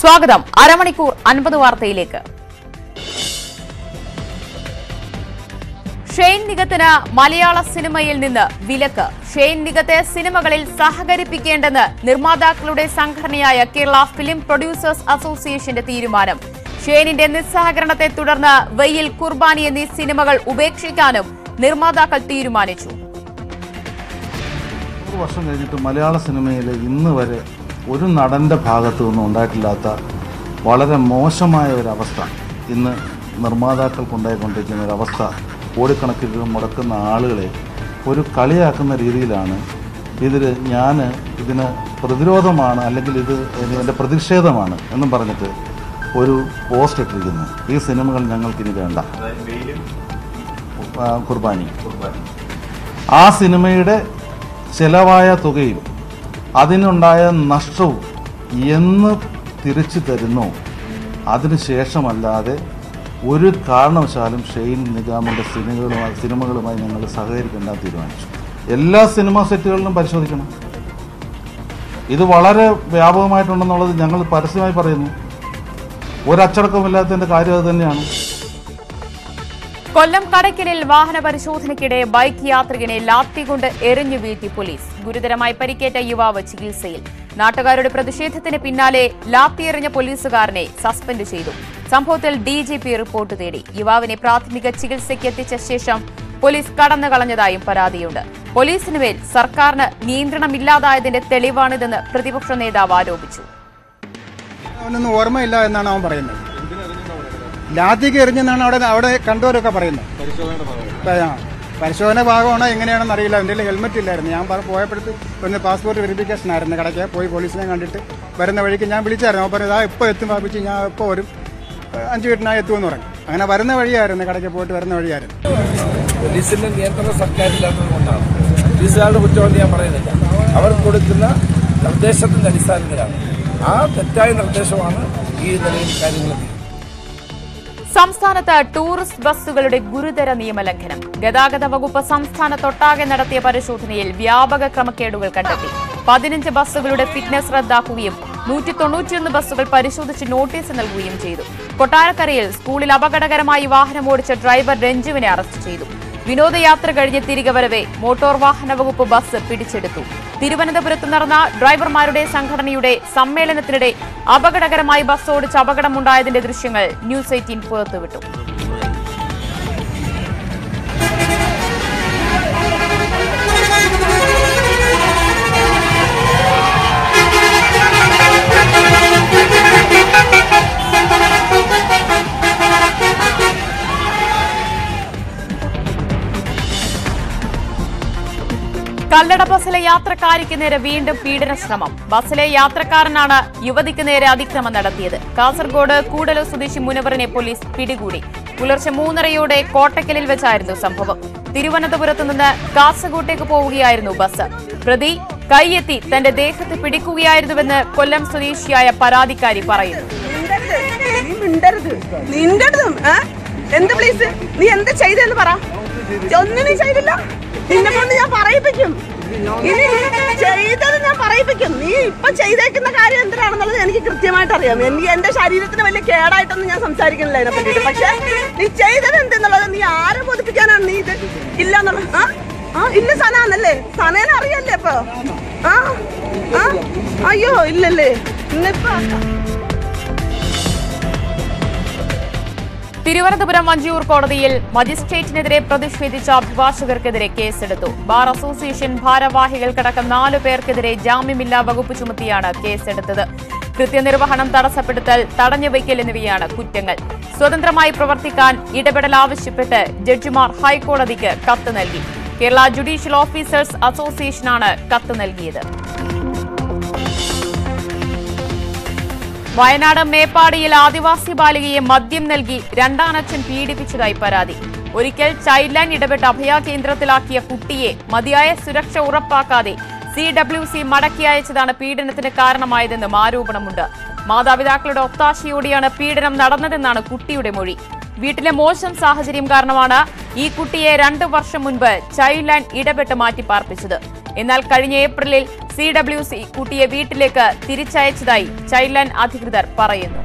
സ്വാഗതം. അരമണിക്കൂർ അൻപത് വാർത്തയിലേക്ക്. ഷെയ്ൻ നിഗത്തിന് മലയാള സിനിമയിൽ നിന്ന് വിലക്ക്. ഷെയ്ൻ നിഗത്തെ സിനിമകളിൽ സഹകരിപ്പിക്കേണ്ടെന്ന് നിർമ്മാതാക്കളുടെ സംഘടനയായ കേരള ഫിലിം പ്രൊഡ്യൂസേഴ്സ് അസോസിയേഷന്റെ തീരുമാനം. ഷെയ്നിന്റെ നിസ്സഹകരണത്തെ തുടർന്ന് വെയിൽ കുർബാനി എന്നീ സിനിമകൾ ഉപേക്ഷിക്കാനും നിർമ്മാതാക്കൾ തീരുമാനിച്ചു. വർഷം കഴിഞ്ഞിട്ട് മലയാള സിനിമയിൽ ഇന്ന് വരെ ഒരു നടന്റെ ഭാഗത്തു നിന്നും ഉണ്ടായിട്ടില്ലാത്ത വളരെ മോശമായ ഒരവസ്ഥ. ഇന്ന് നിർമ്മാതാക്കൾക്കുണ്ടായിക്കൊണ്ടിരിക്കുന്ന ഒരവസ്ഥ കോടിക്കണക്കിന് മുടക്കുന്ന ആളുകളെ ഒരു കളിയാക്കുന്ന രീതിയിലാണ് ഇതിൽ ഞാൻ ഇതിന് പ്രതിരോധമാണ് അല്ലെങ്കിൽ ഇത് എന്റെ പ്രതിഷേധമാണ് എന്നും പറഞ്ഞിട്ട് ഒരു പോസ്റ്റ് ഇട്ടിരിക്കുന്നു. ഈ സിനിമകൾ ഞങ്ങൾക്കിനി വേണ്ട. കുർബാനി. ആ സിനിമയുടെ ചിലവായ തുകയും അതിനുണ്ടായ നഷ്ടവും എന്ന് തിരിച്ചു തരുന്നു. അതിനുശേഷമല്ലാതെ ഒരു കാരണവശാലും ഷെയ്ൻ നിഗാമിന്റെ സിനിമകളുമായി സിനിമകളുമായി ഞങ്ങൾ സഹകരിക്കേണ്ട തീരുമാനിച്ചു. എല്ലാ സിനിമാ സെറ്റുകളിലും പരിശോധിക്കണം. ഇത് വളരെ വ്യാപകമായിട്ടുണ്ടെന്നുള്ളത് ഞങ്ങൾ പരസ്യമായി പറയുന്നു. ഒരച്ചടക്കമില്ലാത്തതിന്റെ കാര്യം അത് തന്നെയാണ്. കൊല്ലം കടയ്ക്കലിൽ വാഹന പരിശോധനയ്ക്കിടെ ബൈക്ക് യാത്രികനെ ലാത്തി കൊണ്ട് എറിഞ്ഞു വീഴ്ത്തി പോലീസ്. ഗുരുതരമായി പരിക്കേറ്റ യുവാവ് ചികിത്സയിൽ. നാട്ടുകാരുടെ പ്രതിഷേധത്തിന് പിന്നാലെ ലാത്തി എറിഞ്ഞ പോലീസുകാരനെ സസ്പെൻഡ് ചെയ്തു. സംഭവത്തിൽ ഡിജിപി റിപ്പോർട്ട് തേടി. യുവാവിനെ പ്രാഥമിക ചികിത്സയ്ക്ക് എത്തിച്ച ശേഷം പോലീസ് കടന്നു കളഞ്ഞതായും പരാതിയുണ്ട്. പോലീസിന് മേൽ സർക്കാരിന് നിയന്ത്രണമില്ലാതായതിന്റെ തെളിവാണിതെന്ന് പ്രതിപക്ഷ നേതാവ് ആരോപിച്ചു. അവനൊന്നും ഓർമ്മയില്ല എന്നാണ് അവൻ പറയുന്നത്. ലാത്തിക്ക് എറിഞ്ഞെന്നാണ് അവിടെ അവിടെ കണ്ടവരൊക്കെ പറയുന്നത്. പരിശോധന ഭാഗമാണോ എങ്ങനെയാണെന്ന് അറിയില്ല. എന്റെ ഹെൽമെറ്റ് ഇല്ലായിരുന്നു. ഞാൻ പോയപ്പോഴത്ത് ഒന്ന് പാസ്പോർട്ട് വെരിഫിക്കേഷൻ ആയിരുന്നു. കടയ്ക്ക് പോയി പോലീസിനെ കണ്ടിട്ട് വരുന്ന വഴിക്ക് ഞാൻ വിളിച്ചായിരുന്നു. അപ്പോൾ പറഞ്ഞത് ആ ഇപ്പോൾ എത്തും ബാബിച്ച് ഞാൻ ഇപ്പോൾ വരും അഞ്ച് വീട്ടിനായി എത്തുമെന്ന് പറഞ്ഞു. അങ്ങനെ വരുന്ന വഴിയായിരുന്നു. കടയ്ക്ക് പോയിട്ട് വരുന്ന വഴിയായിരുന്നു. പോലീസിന്റെ നിയന്ത്രണ സർക്കാരില്ലാത്തത് കൊണ്ടാണ്. പോലീസുകാരുടെ കുറ്റമെന്ന് ഞാൻ പറയുന്നില്ല. അവർ കൊടുക്കുന്ന നിർദ്ദേശത്തിന്റെ അടിസ്ഥാനത്തിലാണ്. ആ തെറ്റായ നിർദ്ദേശമാണ് ഈ നിലയിൽ കാര്യങ്ങൾ സംസ്ഥാനത്ത് ടൂറിസ്റ്റ് ബസ്സുകളുടെ ഗുരുതര നിയമലംഘനം ഗതാഗത വകുപ്പ് സംസ്ഥാനത്തൊട്ടാകെ നടത്തിയ പരിശോധനയിൽ വ്യാപക ക്രമക്കേടുകൾ കണ്ടെത്തി. പതിനഞ്ച് ബസ്സുകളുടെ ഫിറ്റ്നസ് റദ്ദാക്കുകയും നൂറ്റി തൊണ്ണൂറ്റിയൊന്ന് ബസ്സുകൾ പരിശോധിച്ച് നോട്ടീസ് നൽകുകയും ചെയ്തു. കൊട്ടാരക്കരയിൽ സ്കൂളിൽ അപകടകരമായി വാഹനം ഓടിച്ച ഡ്രൈവർ രഞ്ജുവിനെ അറസ്റ്റ് ചെയ്തു. വിനോദയാത്ര കഴിഞ്ഞ് തിരികെ വരവെ മോട്ടോർ വാഹന വകുപ്പ് ബസ് പിടിച്ചെടുത്തു. തിരുവനന്തപുരത്ത് നടന്ന ഡ്രൈവർമാരുടെ സംഘടനയുടെ സമ്മേളനത്തിനിടെ അപകടകരമായി ബസ് ഓടിച്ച് അപകടമുണ്ടായതിന്റെ ദൃശ്യങ്ങൾ ന്യൂസ് എയ്റ്റീൻ പുറത്തുവിട്ടു. കല്ലട ബസ്സിലെ യാത്രക്കാരിക്ക് നേരെ വീണ്ടും പീഡന ശ്രമം ബസ്സിലെ യാത്രക്കാരനാണ് യുവതിക്ക് നേരെ അതിക്രമം നടത്തിയത്. കാസർഗോഡ് കൂടലൂർ സ്വദേശി മുനവറിനെ പോലീസ് പിടികൂടി. പുലർച്ചെ മൂന്നരയോടെ കോട്ടക്കലിൽ വെച്ചായിരുന്നു സംഭവം. തിരുവനന്തപുരത്ത് നിന്ന് കാസർഗോട്ടേക്ക് പോവുകയായിരുന്നു ബസ്. പ്രതി കൈയെത്തി തന്റെ ദേഹത്ത് പിടിക്കുകയായിരുന്നുവെന്ന് കൊല്ലം സ്വദേശിയായ പരാതിക്കാരി പറയുന്നു. എന്ത് പ്ലീസ് നീ എന്ത് ചെയ്തെന്ന് പറ. ഒന്നും നീ ചെയ്തില്ല. നിന്നെ കൊണ്ട് ഞാൻ പറയിപ്പിക്കും. ഇനി ചെയ്തത് ഞാൻ പറയിപ്പിക്കും. നീ ഇപ്പൊ ചെയ്തേക്കുന്ന കാര്യം എന്തിനാണെന്നുള്ളത് എനിക്ക് കൃത്യമായിട്ട് അറിയാം. എനിക്ക് എന്റെ ശരീരത്തിന് വലിയ കേടായിട്ടൊന്നും ഞാൻ സംസാരിക്കുന്നില്ല അതിനെ പറ്റിയിട്ട്. പക്ഷെ നീ ചെയ്തത് എന്തെന്നുള്ളത് നീ ആരെ ബോധിപ്പിക്കാനാണ് നീ ഇത് ഇല്ല എന്നുള്ളത് ആ? ആ ഇല്ല സനാന്നല്ലേ സനേനെ അറിയല്ലേ ഇപ്പൊ? ആ? ആ? അയ്യോ ഇല്ലല്ലേ. ഇന്നിപ്പോ തിരുവനന്തപുരം വഞ്ചിയൂർ കോടതിയിൽ മജിസ്ട്രേറ്റിനെതിരെ പ്രതിഷേധിച്ച അഭിഭാഷകർക്കെതിരെ കേസെടുത്തു. ബാർ അസോസിയേഷൻ ഭാരവാഹികൾക്കടക്കം നാലു പേർക്കെതിരെ ജാമ്യമില്ലാ വകുപ്പ് ചുമത്തിയാണ് കേസെടുത്തത്. കൃത്യനിർവഹണം തടസ്സപ്പെടുത്തൽ തടഞ്ഞുവയ്ക്കൽ എന്നിവയാണ് കുറ്റങ്ങൾ. സ്വതന്ത്രമായി പ്രവർത്തിക്കാൻ ഇടപെടൽ ആവശ്യപ്പെട്ട് ജഡ്ജിമാർ ഹൈക്കോടതിക്ക് കത്ത് നൽകി. കേരള ജുഡീഷ്യൽ ഓഫീസേഴ്സ് അസോസിയേഷനാണ് കത്ത് നൽകിയത്. വയനാട് മേപ്പാടിയിൽ ആദിവാസി ബാലികയെ മദ്യം നൽകി രണ്ടാനച്ഛൻ പീഡിപ്പിച്ചതായി പരാതി. ഒരിക്കൽ ചൈൽഡ് ലൈൻ ഇടപെട്ട് അഭയ കേന്ദ്രത്തിലാക്കിയ കുട്ടിയെ മതിയായ സുരക്ഷ ഉറപ്പാക്കാതെ സി ഡബ്ല്യു സി മടക്കി അയച്ചതാണ് പീഡനത്തിന് കാരണമായതെന്നും ആരോപണമുണ്ട്. മാതാപിതാക്കളുടെ ഒത്താശയോടെയാണ് പീഡനം നടന്നതെന്നാണ് കുട്ടിയുടെ മൊഴി. വീട്ടിലെ മോശം സാഹചര്യം കാരണമാണ് ഈ കുട്ടിയെ രണ്ടു വർഷം മുൻപ് ചൈൽഡ് ലൈൻ ഇടപെട്ട് മാറ്റി പാർപ്പിച്ചത് എന്നാൽ കഴിഞ്ഞ ഏപ്രിലിൽ സി ഡബ്ല്യു സി കുട്ടിയെ വീട്ടിലേക്ക് തിരിച്ചയച്ചതായി ചൈൽഡ് ലൈൻ അധികൃതർ പറയുന്നു.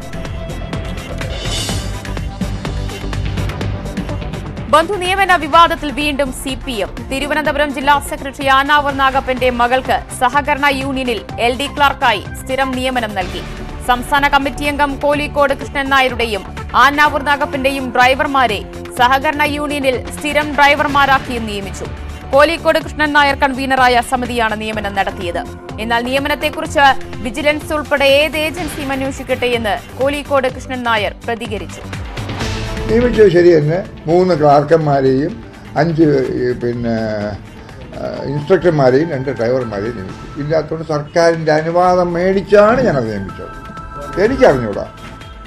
ബന്ധു നിയമന വിവാദത്തിൽ വീണ്ടും സി പി എം. തിരുവനന്തപുരം ജില്ലാ സെക്രട്ടറി ആനാവർ നാഗപ്പന്റെ മകൾക്ക് സഹകരണ യൂണിയനിൽ എൽ ഡി ക്ലാർക്കായി സ്ഥിരം നിയമനം നൽകി. സംസ്ഥാന കമ്മിറ്റി അംഗം കോലിക്കോട് കൃഷ്ണൻ നായരുടെയും ആനാവൂർ നാഗപ്പന്റെയും ഡ്രൈവർമാരെ സഹകരണ യൂണിയനിൽ സ്ഥിരം ഡ്രൈവർമാരാക്കിയും നിയമിച്ചു. കോലിക്കോട് കൃഷ്ണൻ നായർ കൺവീനറായ സമിതിയാണ് നിയമനം നടത്തിയത്. എന്നാൽ നിയമനത്തെക്കുറിച്ച് വിജിലൻസ് ഉൾപ്പെടെ ഏത് ഏജൻസിയും അന്വേഷിക്കട്ടെ എന്ന് കോലിക്കോട് കൃഷ്ണൻ നായർ പ്രതികരിച്ചു. നിയമിച്ചത് ശരി തന്നെ. മൂന്ന് ക്ലാർക്കന്മാരെയും അഞ്ച് പിന്നെ ഇൻസ്ട്രക്ടർമാരെയും രണ്ട് ഡ്രൈവർമാരെയും നിയമിച്ചു. ഇല്ലാത്തതുകൊണ്ട് സർക്കാരിന്റെ അനുവാദം മേടിച്ചാണ് ഞാനത് നിയമിച്ചത്. എനിക്കറിഞ്ഞൂടാ.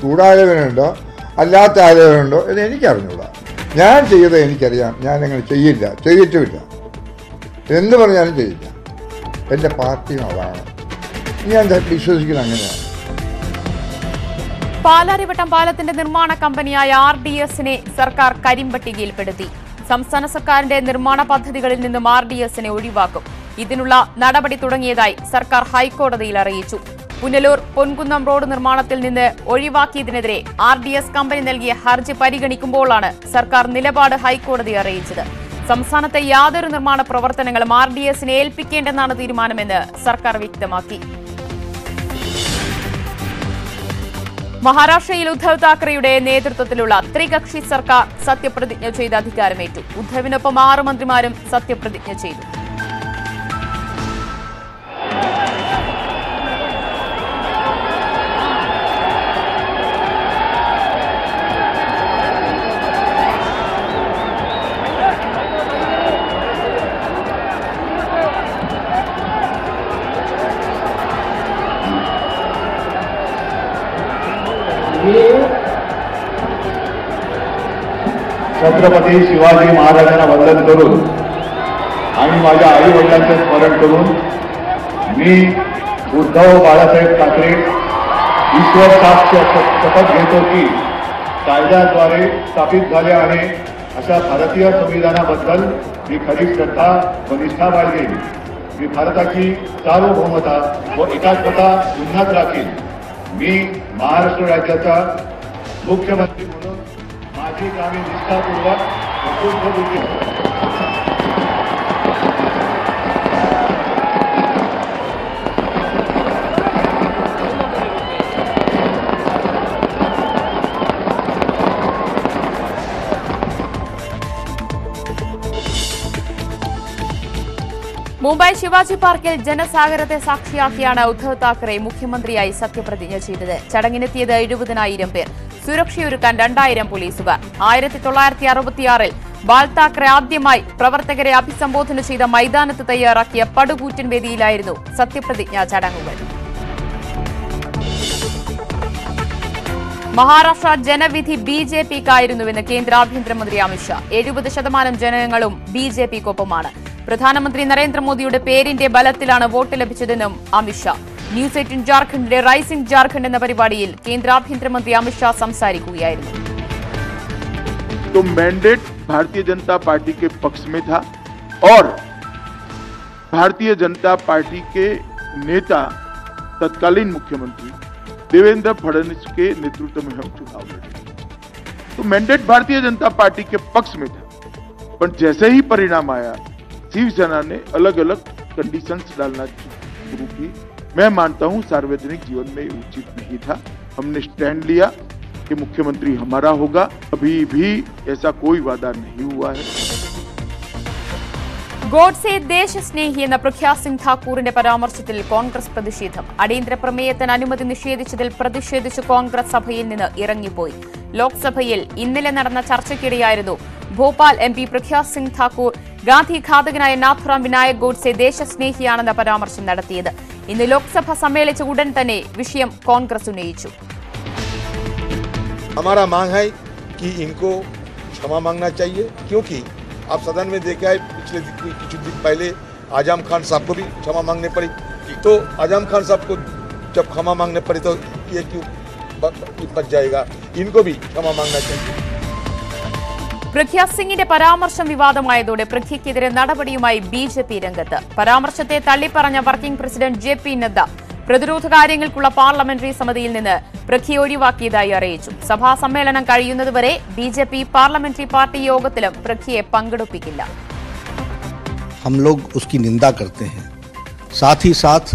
ചൂടായവനുണ്ടോ അല്ലാത്ത ആലോചനയുണ്ടോ? എന്ന് എനിക്കറിഞ്ഞൂടാ. ഞാൻ ചെയ്തത് എനിക്കറിയാം. ഞാനങ്ങനെ ചെയ്യില്ല. ചെയ്തിട്ടുമില്ല. എന്ത് പറഞ്ഞാലും ചെയ്യില്ല. എന്റെ പാർട്ടിയും അതാണ്. ഞാൻ വിശ്വസിക്കുന്നത് അങ്ങനെയാണ്. പാലാരിവട്ടം പാലത്തിന്റെ നിർമ്മാണ കമ്പനിയായ ആർ ഡി എസിനെ സർക്കാർ കരിമ്പട്ടികയിൽപ്പെടുത്തി സംസ്ഥാന സർക്കാരിന്റെ നിർമ്മാണ പദ്ധതികളിൽ നിന്നും ആർ ഡി എസിനെ ഒഴിവാക്കും. ഇതിനുള്ള നടപടി തുടങ്ങിയതായി സർക്കാർ ഹൈക്കോടതിയിൽ അറിയിച്ചു. പുനലൂർ പൊൻകുന്നം റോഡ് നിർമ്മാണത്തിൽ നിന്ന് ഒഴിവാക്കിയതിനെതിരെ ആർ ഡി എസ് കമ്പനി നൽകിയ ഹർജി പരിഗണിക്കുമ്പോഴാണ് സർക്കാർ നിലപാട് ഹൈക്കോടതി അറിയിച്ചത്. സംസ്ഥാനത്തെ യാതൊരു നിർമ്മാണ പ്രവർത്തനങ്ങളും ആർ ഡി എസിനെ ഏൽപ്പിക്കേണ്ടെന്നാണ് തീരുമാനമെന്ന് സർക്കാർ വ്യക്തമാക്കി. മഹാരാഷ്ട്രയിൽ ഉദ്ധവ് താക്കറെയുടെ നേതൃത്വത്തിലുള്ള ത്രികക്ഷി സർക്കാർ സത്യപ്രതിജ്ഞ ചെയ്ത് അധികാരമേറ്റു. ഉദ്ധവിനൊപ്പം ആറ് മന്ത്രിമാരും സത്യപ്രതിജ്ഞ ചെയ്തു. छत्रपती शिवाजी महाराजांना वंदन करून आणि माझ्या आईवडिलांचं स्मरण करून मी उद्धव बाळासाहेब ठाकरे ईश्वर साक्ष शपथ घेतो की कायद्याद्वारे स्थापित झाले आहे अशा भारतीय संविधानाबद्दल मी खरी श्रद्धा व निष्ठा बाळगेन. मी भारताची सार्वभौमता व एकात्मता पुन्हाच राखेन. मी महाराष्ट्र राज्याचा मुख्यमंत्री म्हणून माझी कामे निष्ठापूर्वक व पूर्णपणे മുംബൈ ശിവാജി പാർക്കിൽ ജനസാഗരത്തെ സാക്ഷിയാക്കിയാണ് ഉദ്ധവ് താക്കറെ മുഖ്യമന്ത്രിയായി സത്യപ്രതിജ്ഞ ചെയ്തത് ചടങ്ങിനെത്തിയത് എഴുപതിനായിരം പേർ സുരക്ഷയൊരുക്കാൻ രണ്ടായിരം പോലീസുകാർ. ആയിരത്തി തൊള്ളായിരത്തി അറുപത്തിയാറിൽ ബാൽ താക്കറെ ആദ്യമായി പ്രവർത്തകരെ അഭിസംബോധന ചെയ്ത മൈതാനത്ത് തയ്യാറാക്കിയ പടുകൂറ്റൻ വേദിയിലായിരുന്നു സത്യപ്രതിജ്ഞാ ചടങ്ങുകൾ. മഹാരാഷ്ട്ര ജനവിധി ബി ജെ പിക്കായിരുന്നുവെന്ന് കേന്ദ്ര ആഭ്യന്തരമന്ത്രി അമിത്ഷാ എഴുപത് ശതമാനം ജനങ്ങളും ബി ജെ പിക്കൊപ്പമാണ്. പ്രധാനമന്ത്രി നരേന്ദ്രമോദിയുടെ പേരിന്റെ ബലത്തിലാണ് വോട്ട് ലഭിച്ചതെന്നും Amit Shah news eighteen ജാർഖണ്ഡിന്റെ rising Jharkhand എന്ന പരിപാടിയിൽ കേന്ദ്ര ആഭ്യന്തരമന്ത്രി അമിത്ഷാ സംസാരിക്കുകയായിരുന്നു तो मैंडेट भारतीय जनता पार्टी के पक्ष में था और भारतीय जनता पार्टी के नेता तत्कालीन मुख्यमंत्री देवेंद्र फडणवीस के नेतृत्व में हम चुनाव लड़े तो मैंडेट भारतीय जनता पार्टी के पक्ष में था पर जैसे ही परिणाम आया शिवसेना ने अलग अलग कंडीशंस डालना शुरू की मैं मानता हूं सार्वजनिक जीवन में ये उचित नहीं था हमने स्टैंड लिया कि मुख्यमंत्री हमारा होगा अभी भी ऐसा कोई वादा नहीं हुआ है ഗോഡ്സെ ദേശസ്നേഹി എന്ന പ്രഖ്യാ സിംഗ് ഠാക്കൂറിന്റെ പരാമർശത്തിൽ കോൺഗ്രസ് പ്രതിഷേധം അടിയന്തര പ്രമേയത്തിന് അനുമതി നിഷേധിച്ചതിൽ പ്രതിഷേധിച്ച് കോൺഗ്രസ് സഭയിൽ നിന്ന് ഇറങ്ങിപ്പോയി ലോക്സഭയിൽ ഇന്നലെ നടന്ന ചർച്ചയ്ക്കിടെയായിരുന്നു ഭോപ്പാൽ എം പി പ്രഖ്യാ സിംഗ് ഠാക്കൂർ ഗാന്ധി ഘാതകനായ നാഥുറാം വിനായക് ഗോഡ്സെ ദേശസ്നേഹിയാണെന്ന പരാമർശം നടത്തിയത് ഇന്ന് ലോക്സഭ സമ്മേളിച്ച ഉടൻ തന്നെ വിഷയം കോൺഗ്രസ് ഉന്നയിച്ചു हमारा मांग है कि इनको क्षमा मांगना चाहिए क्योंकि आप सदन में देखा है पिछले दिन- कुछ दिन पहले आजम खान साहब को भी क्षमा मांगने पड़ी तो आजम खान साहब को जब क्षमा मांगने पड़ी तो ये क्यों ब- ब- बच जाएगा इनको भी क्षमा मांगना चाहिए പ്രഗ്യ സിംഗിന്റെ പരാമർശം വിവാദമായതോടെ പ്രഗ്യയ്ക്കെതിരെ നടപടിയുമായി ബി ജെ പി രംഗത്ത് പരാമർശത്തെ തള്ളിപ്പറഞ്ഞ working president J P Nadda പ്രതിരോധ കാര്യങ്ങൾക്കുള്ള പാർലമെന്ററി സമിതിയിൽ നിന്ന് പ്രഖ്യ ഒഴിവാക്കിയതായി അറിയിച്ചു സഭാ സമ്മേളനം കഴിയുന്നതുവരെ B J P parliamentary party യോഗത്തിലും പ്രഖ്യയെ പങ്കെടുപ്പിക്കില്ല हम लोग उसकी निंदा करते हैं साथ ही साथ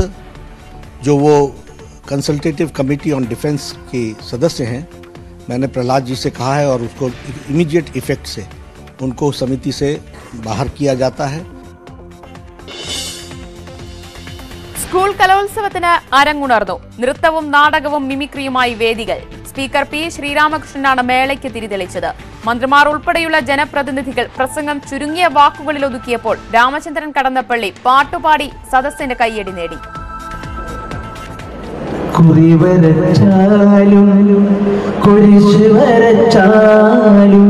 जो वो कंसल्टेटिव कमेटी ऑन डिफेंस के सदस्य हैं मैंने प्रहलाद जी से कहा है और उसको इमीडिएट इफेक्ट से उनको समिति से बाहर किया जाता है സ്കൂൾ കലോത്സവത്തിന് അരങ്ങുണർന്നു നൃത്തവും നാടകവും മിമിക്രിയുമായി വേദികൾ സ്പീക്കർ പി ശ്രീരാമകൃഷ്ണനാണ് മേളയ്ക്ക് തിരിതെളിച്ചത് മന്ത്രിമാർ ഉൾപ്പെടെയുള്ള ജനപ്രതിനിധികൾ പ്രസംഗം ചുരുങ്ങിയ വാക്കുകളിൽ ഒതുക്കിയപ്പോൾ രാമചന്ദ്രൻ കടന്നപ്പള്ളി പാട്ടുപാടി സദസ്സിന്റെ കയ്യടി നേടി കുറി വരച്ചാലും കുരിശ് വരച്ചാലും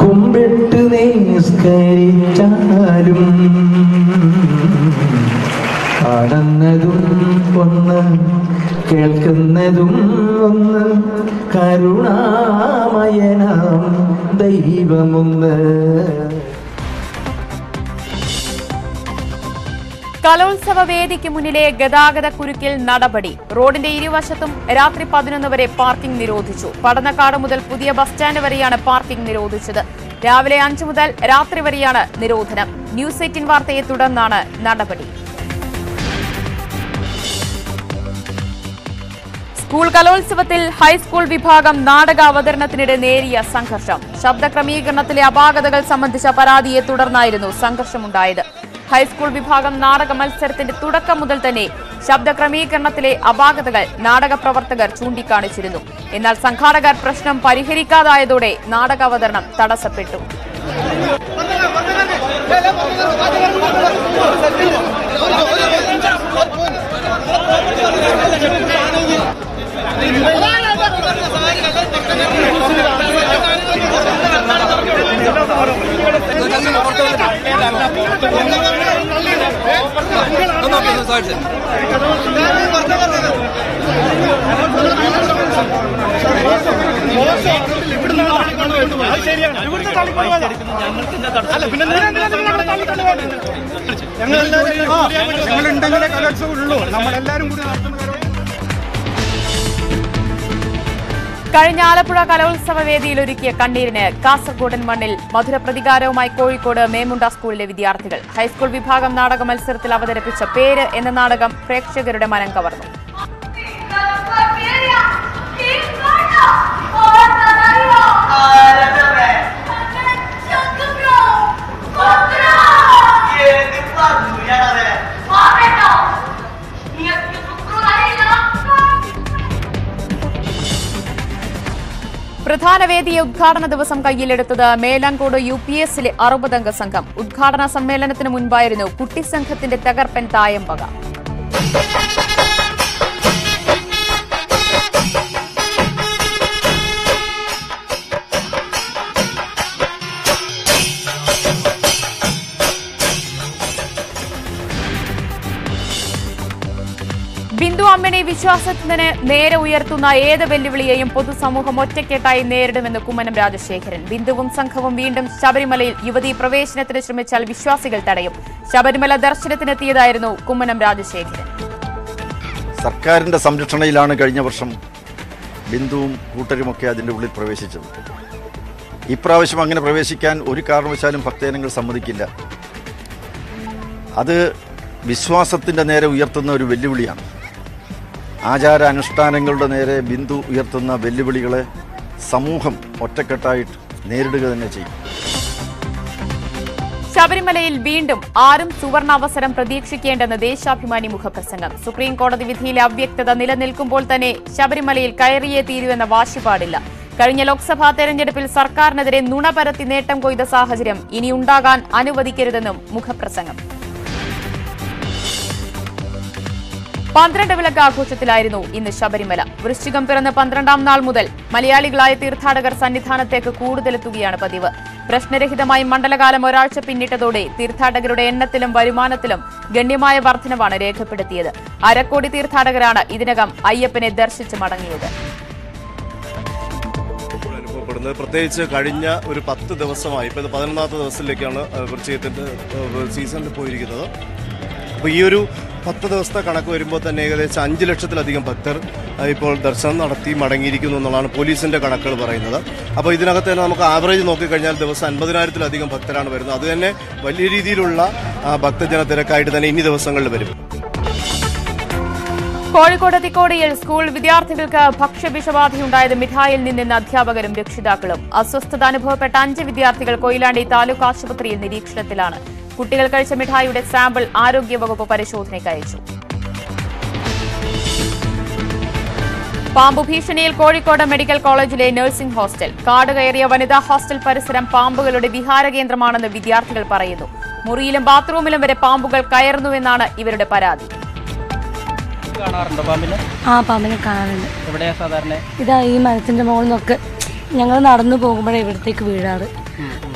കുമ്പിട്ട് നിസ്കരിച്ചാലും. കാണുന്നതും ഒന്ന് കേൾക്കുന്നതും ഒന്ന് കരുണാമയനാം ദൈവമൊന്ന്. കലോത്സവ വേദിക്ക് മുന്നിലെ ഗതാഗത കുരുക്കിൽ നടപടി. റോഡിന്റെ ഇരുവശത്തും രാത്രി പതിനൊന്ന് വരെ പാർക്കിംഗ് നിരോധിച്ചു. പടന്നക്കാട് മുതൽ പുതിയ ബസ് സ്റ്റാൻഡ് വരെയാണ് പാർക്കിംഗ് നിരോധിച്ചത്. രാവിലെ അഞ്ചു മുതൽ രാത്രി വരെയാണ് നിരോധനം. ന്യൂസ് എയ്റ്റീൻ വാർത്തയെ തുടർന്നാണ് നടപടി. സ്കൂൾ കലോത്സവത്തിൽ ഹൈസ്കൂൾ വിഭാഗം നാടക അവതരണത്തിനിടെ നേരിയ സംഘർഷം. ശബ്ദ ക്രമീകരണത്തിലെ അപാകതകൾ സംബന്ധിച്ച പരാതിയെ തുടർന്നായിരുന്നു സംഘർഷമുണ്ടായത്. ഹൈസ്കൂൾ വിഭാഗം നാടക മത്സരത്തിന്റെ തുടക്കം മുതൽ തന്നെ ശബ്ദ ക്രമീകരണത്തിലെ അപാകതകൾ നാടക പ്രവർത്തകർ ചൂണ്ടിക്കാണിച്ചിരുന്നു. എന്നാൽ സംഘാടകർ പ്രശ്നം പരിഹരിക്കാതായതോടെ നാടക അവതരണം തടസ്സപ്പെട്ടു ഞങ്ങളുണ്ടെങ്കിലേ കലോത്സവം ഉള്ളൂ നമ്മളെല്ലാരും കൂടി നടത്തുന്ന കഴിഞ്ഞ ആലപ്പുഴ കലോത്സവ വേദിയിൽ ഒരുക്കിയ കണ്ണീരിന് കാസർഗോഡൻ മണ്ണിൽ മധുര പ്രതികാരവുമായി കോഴിക്കോട് മേമുണ്ട സ്കൂളിലെ വിദ്യാർത്ഥികൾ. ഹൈസ്കൂൾ വിഭാഗം നാടക മത്സരത്തിൽ അവതരിപ്പിച്ച പേര് എന്ന നാടകം പ്രേക്ഷകരുടെ മനം കവർന്നു. പ്രധാന വേദിയെ ഉദ്ഘാടന ദിവസം കയ്യിലെടുത്തത് മേലാങ്കോട് യു പി എസിലെ അറുപതംഗ സംഘം. ഉദ്ഘാടന സമ്മേളനത്തിന് മുൻപായിരുന്നു കുട്ടി സംഘത്തിന്റെ തകർപ്പൻ തായമ്പക. അമ്മിണി വിശ്വാസത്തിന് നേരെ ഉയർത്തുന്ന ഏത് വെല്ലുവിളിയെയും പൊതുസമൂഹം ഒറ്റക്കെട്ടായി നേരിടുമെന്ന് കുമ്മനം രാജശേഖരൻ. ബിന്ദുവും സംഘവും വീണ്ടും ശബരിമലയിൽ യുവതീ പ്രവേശനത്തിന് ശ്രമിച്ചാൽ വിശ്വാസികൾ തടയും. ശബരിമല ദർശനത്തിനെത്തിയതായിരുന്നു കുമ്മനം രാജശേഖരൻ. സർക്കാരിന്റെ സംരക്ഷണയിലാണ് കഴിഞ്ഞ വർഷം ബിന്ദുവും കൂട്ടരുമൊക്കെ അതിന്റെ ഉള്ളിൽ പ്രവേശിച്ചത്. ഇപ്രാവശ്യം അങ്ങനെ പ്രവേശിക്കാൻ ഒരു കാരണവശാലും ഭക്തജനങ്ങൾ സമ്മതിക്കില്ല. അത് വിശ്വാസത്തിന്റെ നേരെ ഉയർത്തുന്ന ഒരു വെല്ലുവിളിയാണ്. ആചാര അനുഷ്ഠാനങ്ങളുടെ നേരെ ബിന്ദു ഉയർത്തുന്ന വെല്ലുവിളികളെ സമൂഹം ഒറ്റക്കെട്ടായിട്ട് നേരിടുക തന്നെ ചെയ്യും. ശബരിമലയിൽ വീണ്ടും ആരും സുവർണാവസരം പ്രതീക്ഷിക്കേണ്ടെന്ന് ദേശാഭിമാനി മുഖപ്രസംഗം. സുപ്രീം കോടതി വിധിയിലെ അവ്യക്തത നിലനിൽക്കുമ്പോൾ തന്നെ ശബരിമലയിൽ കയറിയേ തീരുവെന്ന വാശിപാടില്ല കഴിഞ്ഞ ലോക്സഭാ തെരഞ്ഞെടുപ്പിൽ സർക്കാരിനെതിരെ നുണ പരത്തി നേട്ടം കൊയ്ത സാഹചര്യം ഇനിയുണ്ടാകാൻ അനുവദിക്കരുതെന്നും മുഖപ്രസംഗം. പന്ത്രണ്ട് വിളക്ക് ആഘോഷത്തിലായിരുന്നു ഇന്ന് ശബരിമല. വൃശ്ചികം പിറന്ന് പന്ത്രണ്ടാം നാൾ മുതൽ മലയാളികളായ തീർത്ഥാടകർ സന്നിധാനത്തേക്ക് കൂടുതലെത്തുകയാണ് പതിവ്. പ്രശ്നരഹിതമായി മണ്ഡലകാലം ഒരാഴ്ച പിന്നിട്ടതോടെ തീർത്ഥാടകരുടെ എണ്ണത്തിലും വരുമാനത്തിലും ഗണ്യമായ വർധനവാണ് രേഖപ്പെടുത്തിയത്. അരക്കോടി തീർത്ഥാടകരാണ് ഇതിനകം അയ്യപ്പനെ ദർശിച്ച് മടങ്ങിയത്. പ്രത്യേകിച്ച് കഴിഞ്ഞ ഒരു പത്ത് ദിവസമായി. ഇപ്പോൾ പതിനൊന്നാമത്തെ ദിവസത്തിലേക്കാണ് വൃശ്ചികത്തിന്റെ സീസണിൽ പോയിരിക്കുന്നത്. അപ്പോൾ ഈ ഒരു പത്ത് ദിവസത്തെ കണക്ക് വരുമ്പോൾ തന്നെ ഏകദേശം അഞ്ച് ലക്ഷത്തിലധികം ഭക്തർ ഇപ്പോൾ ദർശനം നടത്തി മടങ്ങിയിരിക്കുന്നു എന്നുള്ളതാണ് പോലീസിന്റെ കണക്കുകൾ പറയുന്നത്. അപ്പോൾ ഇതിനകത്ത് തന്നെ നമുക്ക് ആവറേജ് നോക്കിക്കഴിഞ്ഞാൽ ദിവസം അൻപതിനായിരത്തിലധികം ഭക്തരാണ് വരുന്നത്. അത് തന്നെ വലിയ രീതിയിലുള്ള ഭക്തജന തിരക്കായിട്ട് തന്നെ ഇനി ദിവസങ്ങളിൽ വരും. കോഴിക്കോട് തിക്കോടിയിൽ സ്കൂൾ വിദ്യാർത്ഥികൾക്ക് ഭക്ഷ്യവിഷബാധയുണ്ടായത് മിഠായിൽ നിന്നെന്ന് അധ്യാപകരും രക്ഷിതാക്കളും. അസ്വസ്ഥത അനുഭവപ്പെട്ട അഞ്ച് വിദ്യാർത്ഥികൾ കൊയിലാണ്ടി താലൂക്ക് ആശുപത്രിയിൽ നിരീക്ഷണത്തിലാണ്. കുട്ടികൾ കഴിച്ച മിഠായിയുടെ സാമ്പിൾ ആരോഗ്യവകുപ്പ് പരിശോധനയ്ക്ക് അയച്ചു. പാമ്പു ഭീഷണിയിൽ കോഴിക്കോട് മെഡിക്കൽ കോളേജിലെ നഴ്സിംഗ് ഹോസ്റ്റൽ. കാട് കയറിയ വനിതാ ഹോസ്റ്റൽ പരിസരം പാമ്പുകളുടെ വിഹാര കേന്ദ്രമാണെന്ന് വിദ്യാർത്ഥികൾ പറയുന്നു. മുറിയിലും ബാത്റൂമിലും വരെ പാമ്പുകൾ കയറുന്നുവെന്നാണ് ഇവരുടെ പരാതി. ആ പാമ്പിനെ കാണാറുണ്ട്. ഇതാ ഈ മരത്തിന്റെ മുകളിൽ നിന്നൊക്കെ ഞങ്ങൾ നടന്നു പോകുമ്പോഴേ ഇവിടത്തേക്ക് വീഴാറ്.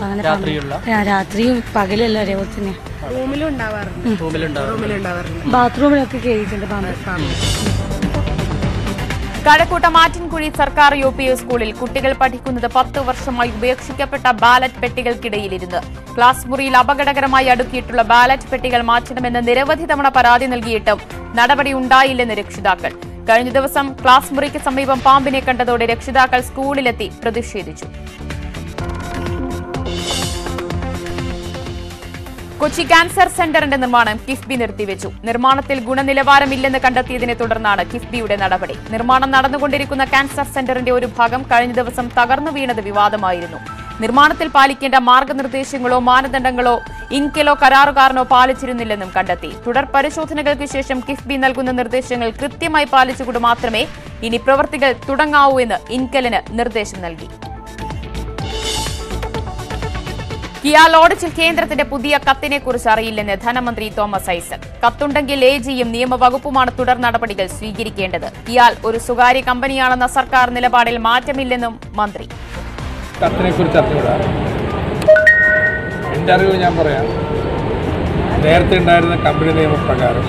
അങ്ങനെ രാത്രിയുള്ള? രാത്രിയും പകലല്ല ഒരേപോലെ തന്നെ ബാത്റൂമിലൊക്കെ കയറിയിട്ടുണ്ട് കഴക്കൂട്ടം ആറ്റിൻകുഴി സർക്കാർ യു പി സ്കൂളിൽ കുട്ടികൾ പഠിക്കുന്നത് പത്ത് വർഷമായി ഉപേക്ഷിക്കപ്പെട്ട ബാലറ്റ് പെട്ടികൾക്കിടയിലിരുന്ന്. ക്ലാസ് മുറിയിൽ അപകടകരമായി അടുക്കിയിട്ടുള്ള ബാലറ്റ് പെട്ടികൾ മാറ്റണമെന്ന് നിരവധി തവണ പരാതി നൽകിയിട്ടും നടപടി ഉണ്ടായില്ലെന്ന് രക്ഷിതാക്കൾ. കഴിഞ്ഞ ദിവസം ക്ലാസ് മുറിക്ക് സമീപം പാമ്പിനെ കണ്ടതോടെ രക്ഷിതാക്കൾ സ്കൂളിലെത്തി പ്രതിഷേധിച്ചു. കൊച്ചി കാൻസർ സെന്ററിന്റെ നിർമ്മാണം കിഫ്ബി നിർത്തിവെച്ചു. നിർമ്മാണത്തിൽ ഗുണനിലവാരമില്ലെന്ന് കണ്ടെത്തിയതിനെ തുടർന്നാണ് കിഫ്ബിയുടെ നടപടി. നിർമ്മാണം നടന്നുകൊണ്ടിരിക്കുന്ന കാൻസർ സെന്ററിന്റെ ഒരു ഭാഗം കഴിഞ്ഞ ദിവസം തകർന്നു വീണത് വിവാദമായിരുന്നു. നിർമ്മാണത്തിൽ പാലിക്കേണ്ട മാർഗനിർദ്ദേശങ്ങളോ മാനദണ്ഡങ്ങളോ ഇൻകെലോ കരാറുകാരനോ പാലിച്ചിരുന്നില്ലെന്നും കണ്ടെത്തി. തുടർ പരിശോധനകൾക്ക് ശേഷം കിഫ്ബി നൽകുന്ന നിർദ്ദേശങ്ങൾ കൃത്യമായി പാലിച്ചുകൊണ്ട് മാത്രമേ ഇനി പ്രവൃത്തികൾ തുടങ്ങാവൂ എന്ന് ഇൻകലിന് നിർദ്ദേശം നൽകി. കിയ ലോഡ്ജിൽ കേന്ദ്രത്തിന്റെ പുതിയ കത്തിനെ കുറിച്ച് അറിയില്ലെന്ന് ധനമന്ത്രി തോമസ് ഐസക്. കത്തുണ്ടെങ്കിൽ എ ജിയും നിയമവകുപ്പുമാണ് തുടർ നടപടികൾ സ്വീകരിക്കേണ്ടത്. കിയാൽ ഒരു സ്വകാര്യ കമ്പനിയാണെന്ന സർക്കാർ നിലപാടിൽ മാറ്റമില്ലെന്നും മന്ത്രി. എന്റെ അറിവ് ഞാൻ പറയാം. നേരത്തെ ഉണ്ടായിരുന്ന കമ്പനി നിയമപ്രകാരം.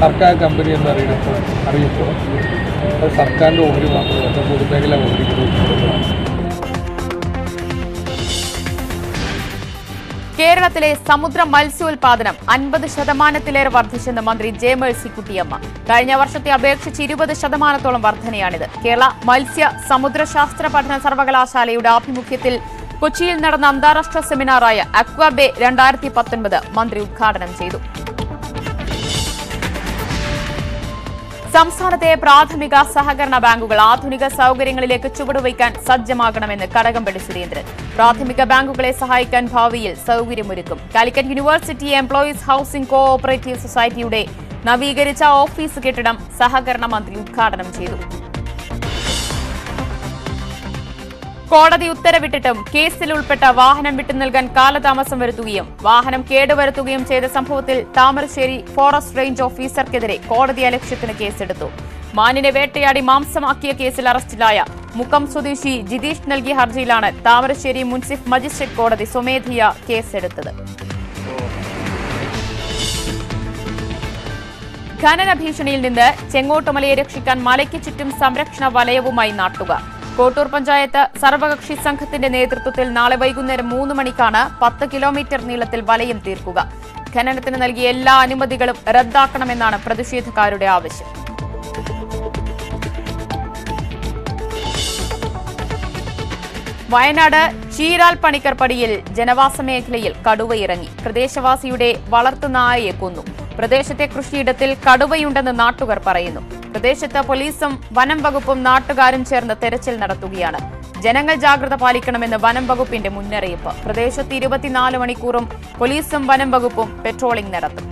സർക്കാർ കമ്പനി എന്ന് അറിയുമ്പോൾ അറിയുമ്പോൾ അത് സർക്കാരിന്റെ ഓഹരി മാത്രമല്ല പൊതുമേഖല ഓഹരികളും കേരളത്തിലെ സമുദ്ര മത്സ്യോൽപാദനം അൻപത് ശതമാനത്തിലേറെ വർദ്ധിച്ചെന്ന് മന്ത്രി ജെ മേഴ്സിക്കുട്ടിയമ്മ. കഴിഞ്ഞ വർഷത്തെ അപേക്ഷിച്ച് ഇരുപത് ശതമാനത്തോളം വർധനയാണിത്. കേരള മത്സ്യ സമുദ്രശാസ്ത്ര പഠന സർവകലാശാലയുടെ ആഭിമുഖ്യത്തിൽ കൊച്ചിയിൽ നടന്ന അന്താരാഷ്ട്ര സെമിനാറായ അക്വാബേ രണ്ടായിരത്തി പത്തൊൻപത് മന്ത്രി ഉദ്ഘാടനം ചെയ്തു. സംസ്ഥാനത്തെ പ്രാഥമിക സഹകരണ ബാങ്കുകൾ ആധുനിക സൗകര്യങ്ങളിലേക്ക് ചുവടുവയ്ക്കാൻ സജ്ജമാകണമെന്ന് കടകംപള്ളി സുരേന്ദ്രൻ. പ്രാഥമിക ബാങ്കുകളെ സഹായിക്കാൻ ഭാവിയിൽ സൗകര്യമൊരുക്കും. Calicut university employees housing co operative സൊസൈറ്റിയുടെ നവീകരിച്ച ഓഫീസ് കെട്ടിടം സഹകരണ മന്ത്രി ഉദ്ഘാടനം ചെയ്തു. കോടതി ഉത്തരവിട്ടിട്ടും കേസിൽ ഉൾപ്പെട്ട വാഹനം വിട്ടു നൽകാൻ കാലതാമസം വരുത്തുകയും വാഹനം കേടുവരുത്തുകയും ചെയ്ത സംഭവത്തിൽ താമരശ്ശേരി ഫോറസ്റ്റ് റേഞ്ച് ഓഫീസർക്കെതിരെ കോടതി അലക്ഷ്യത്തിന് കേസെടുത്തു. മാനിനെ വേട്ടയാടി മാംസമാക്കിയ കേസിൽ അറസ്റ്റിലായ മുക്കം സ്വദേശി ജിതീഷ് നൽകിയ ഹർജിയിലാണ് താമരശ്ശേരി മുൻസിഫ് മജിസ്ട്രേറ്റ് കോടതി സ്വമേധിയ കേസെടുത്തത്. ഖനന ഭീഷണിയിൽ നിന്ന് ചെങ്ങോട്ടുമലയെ രക്ഷിക്കാൻ മലയ്ക്ക് ചുറ്റും സംരക്ഷണ വലയവുമായി നാട്ടുകാർ കോട്ടൂർ പഞ്ചായത്ത് സർവകക്ഷി സംഘത്തിന്റെ നേതൃത്വത്തിൽ നാളെ വൈകുന്നേരം മൂന്ന് മണിക്കാണ് പത്ത് കിലോമീറ്റർ നീളത്തിൽ വലയം തീർക്കുക. ഖനനത്തിന് നൽകിയ എല്ലാ അനുമതികളും റദ്ദാക്കണമെന്നാണ് പ്രതിഷേധക്കാരുടെ ആവശ്യം. വയനാട് ചീരാൽ പണിക്കർപ്പടിയിൽ ജനവാസ മേഖലയിൽ കടുവയിറങ്ങി. പ്രദേശവാസിയുടെ വളർത്തുനായയെ കൊന്നു. പ്രദേശത്തെ കൃഷിയിടത്തിൽ കടുവയുണ്ടെന്ന് നാട്ടുകാർ പറയുന്നു. പ്രദേശത്ത് പോലീസും വനം വകുപ്പും നാട്ടുകാരും ചേർന്ന് തെരച്ചിൽ നടത്തുകയാണ്. ജനങ്ങൾ ജാഗ്രത പാലിക്കണമെന്ന് വനം വകുപ്പിന്റെ മുന്നറിയിപ്പ്. പ്രദേശത്ത് ഇരുപത്തിനാല് മണിക്കൂറും പോലീസും വനം വകുപ്പും പെട്രോളിംഗ് നടത്തും.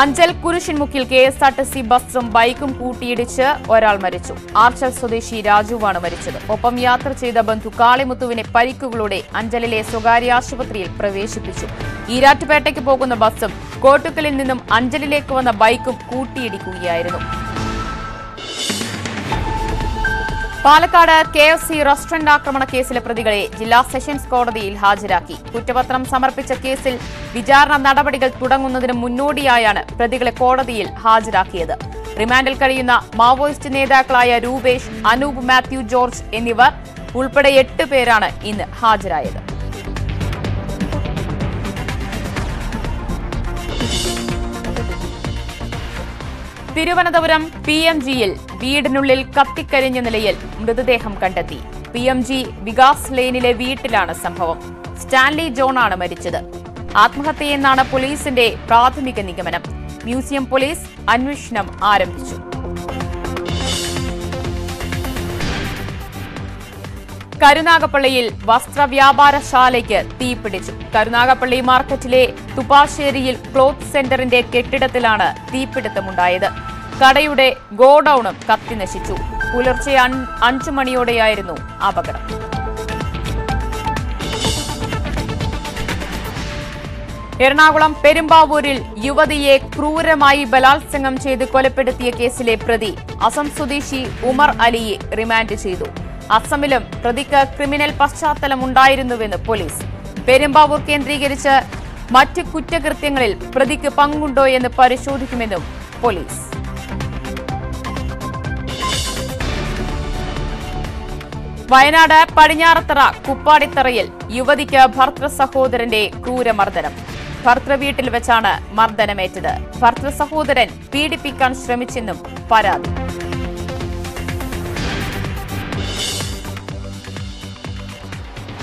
Anchal കുരിശിൻമുക്കിൽ K S R T C ബസും ബൈക്കും കൂട്ടിയിടിച്ച് ഒരാൾ മരിച്ചു. ആർച്ചൽ സ്വദേശി രാജുവാണ് മരിച്ചത്. ഒപ്പം യാത്ര ചെയ്ത ബന്ധു കാളിമുത്തുവിനെ പരിക്കുകളോടെ അഞ്ചലിലെ സ്വകാര്യ ആശുപത്രിയിൽ പ്രവേശിപ്പിച്ചു. ഈരാറ്റുപേട്ടയ്ക്ക് പോകുന്ന ബസും കോട്ടുക്കലിൽ നിന്നും അഞ്ചലിലേക്ക് വന്ന ബൈക്കും കൂട്ടിയിടിക്കുകയായിരുന്നു. Palakkad K F C restaurant ആക്രമണ കേസിലെ പ്രതികളെ ജില്ലാ സെഷൻസ് കോടതിയിൽ ഹാജരാക്കി. കുറ്റപത്രം സമർപ്പിച്ച കേസിൽ വിചാരണ നടപടികൾ തുടങ്ങുന്നതിന് മുന്നോടിയായാണ് പ്രതികളെ കോടതിയിൽ ഹാജരാക്കിയത്. റിമാൻഡിൽ കഴിയുന്ന മാവോയിസ്റ്റ് നേതാക്കളായ രൂപേഷ് അനൂപ് മാത്യു ജോർജ് എന്നിവർ ഉൾപ്പെടെ എട്ട് പേരാണ് ഇന്ന് ഹാജരായത്. തിരുവനന്തപുരം പി എം ജിയിൽ വീടിനുള്ളിൽ കത്തിക്കരിഞ്ഞ നിലയിൽ മൃതദേഹം കണ്ടെത്തി. പി എം ജി വികാസ് ലെയിനിലെ വീട്ടിലാണ് സംഭവം. സ്റ്റാൻലി ജോണാണ് മരിച്ചത്. ആത്മഹത്യയെന്നാണ് പോലീസിന്റെ പ്രാഥമിക നിഗമനം. മ്യൂസിയം പോലീസ് അന്വേഷണം ആരംഭിച്ചു. കരുനാഗപ്പള്ളിയിൽ വസ്ത്രവ്യാപാരശാലയ്ക്ക് തീപിടിച്ചു. കരുനാഗപ്പള്ളി മാർക്കറ്റിലെ തുപ്പാശ്ശേരിയിൽ ക്ലോത്ത് സെന്ററിന്റെ കെട്ടിടത്തിലാണ് തീപിടുത്തമുണ്ടായത്. കടയുടെ ഗോഡൌണും കത്തിനശിച്ചു പുലർച്ചെ അഞ്ചു മണിയോടെയായിരുന്നു അപകടം. എറണാകുളം പെരുമ്പാവൂരിൽ യുവതിയെ ക്രൂരമായി ബലാത്സംഗം ചെയ്ത് കൊലപ്പെടുത്തിയ കേസിലെ പ്രതി അസം സ്വദേശി ഉമർ അലിയെ റിമാൻഡ് ചെയ്തു. അസമിലും പ്രതിക്ക് ക്രിമിനൽ പശ്ചാത്തലം ഉണ്ടായിരുന്നുവെന്ന് പോലീസ്. പെരുമ്പാവൂർ കേന്ദ്രീകരിച്ച് മറ്റ് കുറ്റകൃത്യങ്ങളിൽ പ്രതിക്ക് പങ്കുണ്ടോ എന്ന് പരിശോധിക്കുമെന്നും പോലീസ്. വയനാട് പടിഞ്ഞാറത്തറ കുപ്പാടിത്തറയിൽ യുവതിക്ക് ഭർത്തൃ സഹോദരന്റെ ക്രൂരമർദ്ദനം. ഭർത്തൃ വീട്ടിൽ വെച്ചാണ് മർദ്ദനമേറ്റത്. ഭർത്തൃ സഹോദരൻ പീഡിപ്പിക്കാൻ ശ്രമിച്ചെന്നും പരാതി.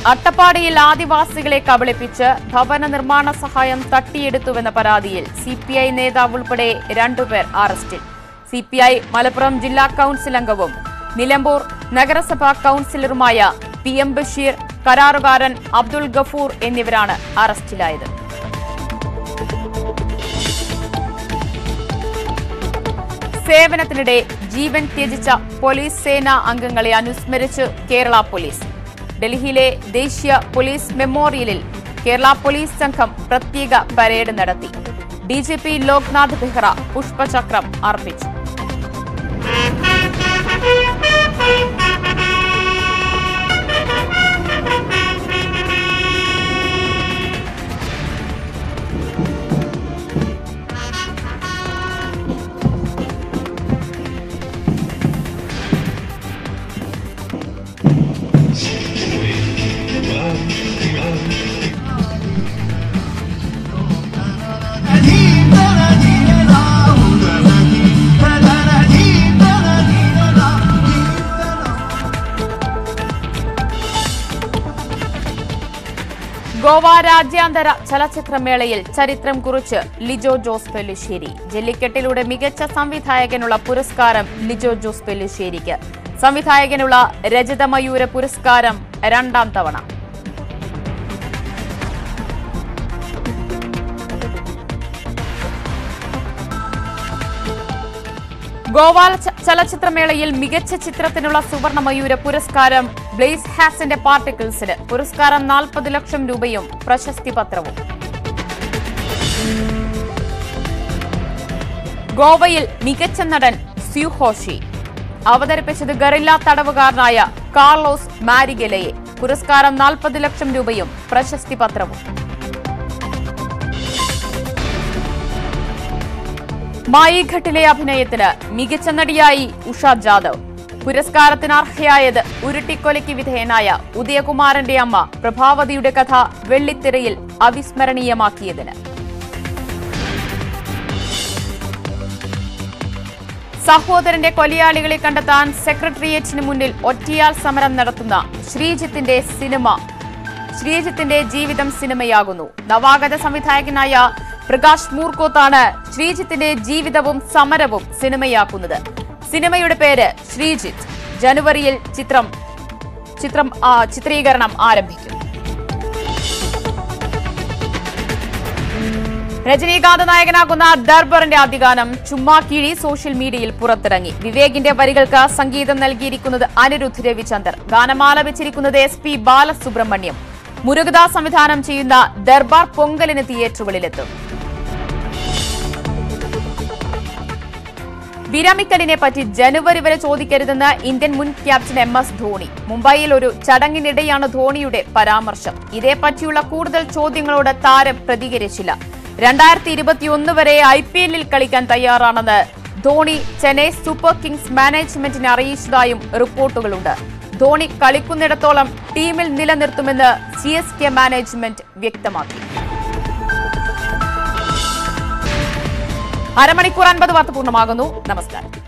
അട്ടപ്പാടിയിൽ ആദിവാസികളെ കബളിപ്പിച്ച് ഭവന നിർമ്മാണ സഹായം തട്ടിയെടുത്തുവെന്ന പരാതിയിൽ സിപിഐ നേതാവ് ഉൾപ്പെടെ രണ്ടുപേർ അറസ്റ്റിൽ. സിപിഐ മലപ്പുറം ജില്ലാ കൌൺസിൽ അംഗവും നിലമ്പൂർ നഗരസഭാ കൌൺസിലറുമായ പി എം ബഷീർ കരാറുകാരൻ അബ്ദുൾ ഗഫൂർ എന്നിവരാണ് അറസ്റ്റിലായത്. സേവനത്തിനിടെ ജീവൻ ത്യജിച്ച പോലീസ് സേനാ അംഗങ്ങളെ അനുസ്മരിച്ച് കേരള പോലീസ്. ഡൽഹിയിലെ ദേശീയ പോലീസ് മെമ്മോറിയലിൽ കേരള പോലീസ് സംഘം പ്രത്യേക പരേഡ് നടത്തി. D G P Loknath Behera പുഷ്പചക്രം അർപ്പിച്ചു. ഗോവ രാജ്യാന്തര ചലച്ചിത്രമേളയിൽ ചരിത്രം കുറിച്ച് ലിജോ ജോസ് പെല്ലിശ്ശേരി. ജെല്ലിക്കെട്ടിലൂടെ മികച്ച സംവിധായകനുള്ള പുരസ്കാരം ലിജോ ജോസ് പെല്ലിശ്ശേരിക്ക്. സംവിധായകനുള്ള രജതമയൂര പുരസ്കാരം രണ്ടാം തവണ. ഗോവ ചലച്ചിത്രമേളയിൽ മികച്ച ചിത്രത്തിനുള്ള സുവർണ മയൂര പുരസ്കാരം ബ്ലേസ് ഹാസിന്റെ പാർട്ടിക്കിൾസിന്. പുരസ്കാരം നാൽപ്പത് ലക്ഷം രൂപയും പ്രശസ്തി പത്രവും. ഗോവയിൽ മികച്ച നടൻ സ്യൂഹോഷി അവതരിപ്പിച്ചത് ഗറില്ല തടവുകാരനായ കാർലോസ് മാരിഗലയെ. പുരസ്കാരം നാൽപ്പത് ലക്ഷം രൂപയും പ്രശസ്തി പത്രവും. മായിഘട്ടിലെ അഭിനയത്തിന് മികച്ച നടിയായി ഉഷ ജാദവ്. പുരസ്കാരത്തിന് അർഹയായത് ഉരുട്ടിക്കൊലയ്ക്ക് വിധേയനായ ഉദയകുമാരന്റെ അമ്മ പ്രഭാവതിയുടെ കഥ വെള്ളിത്തിരയിൽ അവിസ്മരണീയമാക്കിയതിന്. സഹോദരന്റെ കൊലയാളികളെ കണ്ടെത്താൻ സെക്രട്ടേറിയറ്റിന് മുന്നിൽ ഒറ്റയാൽ സമരം നടത്തുന്ന ശ്രീജിത്തിന്റെ സിനിമ. ശ്രീജിത്തിന്റെ ജീവിതം സിനിമയാകുന്നു. നവാഗത സംവിധായകനായ പ്രകാശ് മൂർക്കോത്താണ് ശ്രീജിത്തിന്റെ ജീവിതവും സമരവും സിനിമയാക്കുന്നത്. സിനിമയുടെ പേര് ശ്രീജിത്ത്. ജനുവരിയിൽ ചിത്രം ചിത്രം ചിത്രീകരണം ആരംഭിക്കും. രജനീകാന്ത് നായകനാകുന്ന ദർബറിന്റെ ആദ്യഗാനം ചുമ്മാക്കിഴി സോഷ്യൽ മീഡിയയിൽ പുറത്തിറങ്ങി. വിവേകിന്റെ വരികൾക്ക് സംഗീതം നൽകിയിരിക്കുന്നത് അനിരുദ്ധ് രവിചന്ദർ. ഗാനമാല വെച്ചിരിക്കുന്നത് എസ് പി ബാലസുബ്രഹ്മണ്യം. മുരുകദാസ് സംവിധാനം ചെയ്യുന്ന ദർബാർ പൊങ്കലിന് തിയേറ്ററുകളിലെത്തും. വിരമിക്കലിനെ പറ്റി ജനുവരി വരെ ചോദിക്കരുതെന്ന് ഇന്ത്യൻ മുൻ ക്യാപ്റ്റൻ എം എസ് ധോണി. മുംബൈയിൽ ഒരു ചടങ്ങിനിടെയാണ് ധോണിയുടെ പരാമർശം. ഇതേപ്പറ്റിയുള്ള കൂടുതൽ ചോദ്യങ്ങളോട് താരം പ്രതികരിച്ചില്ല. രണ്ടായിരത്തി ഇരുപത്തിയൊന്ന് വരെ ഐ പി എല്ലിൽ കളിക്കാൻ തയ്യാറാണെന്ന് ധോണി ചെന്നൈ സൂപ്പർ കിങ്സ് മാനേജ്മെന്റിനെ അറിയിച്ചതായും റിപ്പോർട്ടുകളുണ്ട്. ധോണി കളിക്കുന്നിടത്തോളം ടീമിൽ നിലനിർത്തുമെന്ന് സി മാനേജ്മെന്റ് വ്യക്തമാക്കി. അരമണിക്കൂർ അൻപത് വാർത്ത പൂർണമാകുന്നു. നമസ്കാരം.